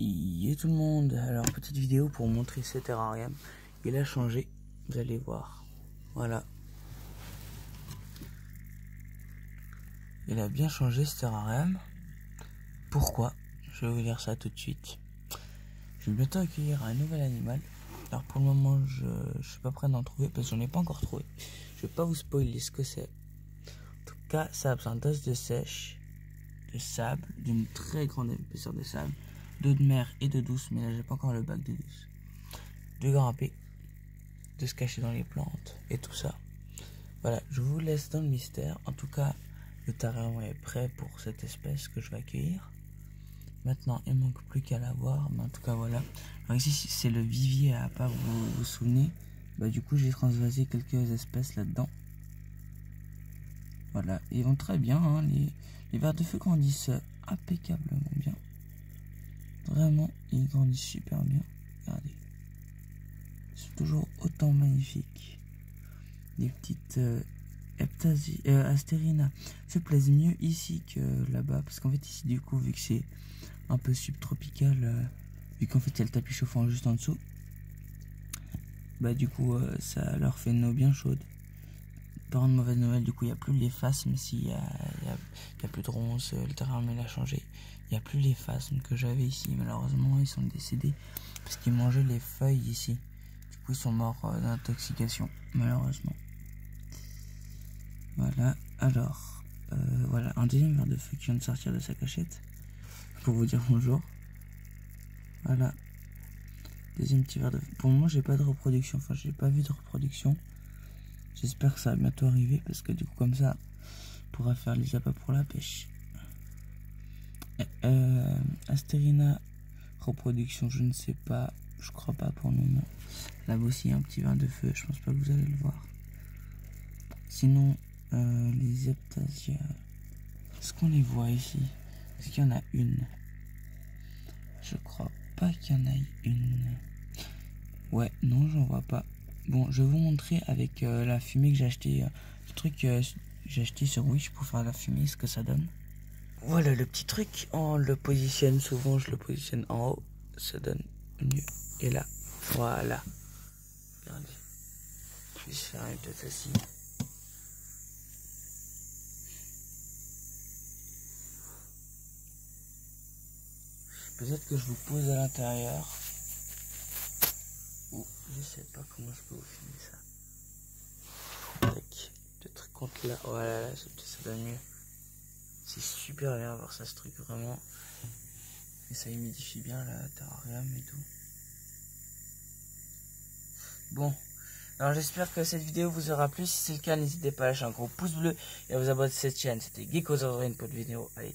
Yo tout le monde, alors petite vidéo pour montrer ce terrarium. Il a changé, vous allez voir. Voilà. Il a bien changé ce terrarium. Pourquoi? Je vais vous dire ça tout de suite. Je vais bientôt accueillir un nouvel animal. Alors pour le moment, je ne suis pas prêt d'en trouver parce que j'en ai pas encore trouvé. Je vais pas vous spoiler ce que c'est. En tout cas, ça a besoin d'os de sèche, de sable, d'une très grande épaisseur de sable, d'eau de mer et de douce, mais là j'ai pas encore le bac de douce. De grimper, de se cacher dans les plantes et tout ça. Voilà, je vous laisse dans le mystère. En tout cas, le terrarium est prêt pour cette espèce que je vais accueillir. Maintenant, il manque plus qu'à l'avoir, mais en tout cas voilà. Alors ici, c'est le vivier à pas vous vous souvenez. Bah du coup, j'ai transvasé quelques espèces là-dedans. Voilà, ils vont très bien. Hein, les, les vers de feu grandissent impeccablement bien. Vraiment, ils grandissent super bien. Regardez. Ils toujours autant magnifiques. Les petites euh, euh, Astérina se plaisent mieux ici que là-bas. Parce qu'en fait, ici, du coup, vu que c'est un peu subtropical, euh, vu qu'en fait, il y a le tapis chauffant juste en dessous, bah, du coup, euh, ça leur fait une eau bien chaude. Par une mauvaise nouvelle, du coup, il n'y a plus les phasmes. S'il y a, y, y a, plus de ronces, le terrain il a changé. Il n'y a plus les phasmes que j'avais ici. Malheureusement, ils sont décédés parce qu'ils mangeaient les feuilles ici. Du coup, ils sont morts d'intoxication, malheureusement. Voilà, alors, euh, voilà, un deuxième verre de feu qui vient de sortir de sa cachette pour vous dire bonjour. Voilà, deuxième petit verre de feu. Pour moment, j'ai pas de reproduction, enfin, j'ai pas vu de reproduction. J'espère que ça va bientôt arriver parce que du coup, comme ça, on pourra faire les appâts pour la pêche. Euh, Astérina, reproduction, je ne sais pas, je crois pas pour le moment. Là aussi, un petit verre de feu, je pense pas que vous allez le voir. Sinon, euh, les Eptasia. Est-ce qu'on les voit ici? Est-ce qu'il y en a une? Je crois pas qu'il y en ait une. Ouais, non, j'en vois pas. Bon, je vais vous montrer avec euh, la fumée que j'ai acheté. Euh, le truc que j'ai acheté sur Wish pour faire la fumée, ce que ça donne. Voilà le petit truc. On le positionne souvent, je le positionne en haut. Ça donne mieux. Et là, voilà. Regardez. Je vais faire peut-être assis. Peut-être que je vous pose à l'intérieur. Ou je sais pas comment je peux vous filmer ça. Tac. Peut-être contre là. Voilà, là, ça donne mieux. C'est super bien voir ça, ce truc, vraiment. Et ça humidifie bien la terrarium et tout. Bon. Alors j'espère que cette vidéo vous aura plu. Si c'est le cas, n'hésitez pas à lâcher un gros pouce bleu et à vous abonner à cette chaîne. C'était Geeko pour une vidéo. Allez.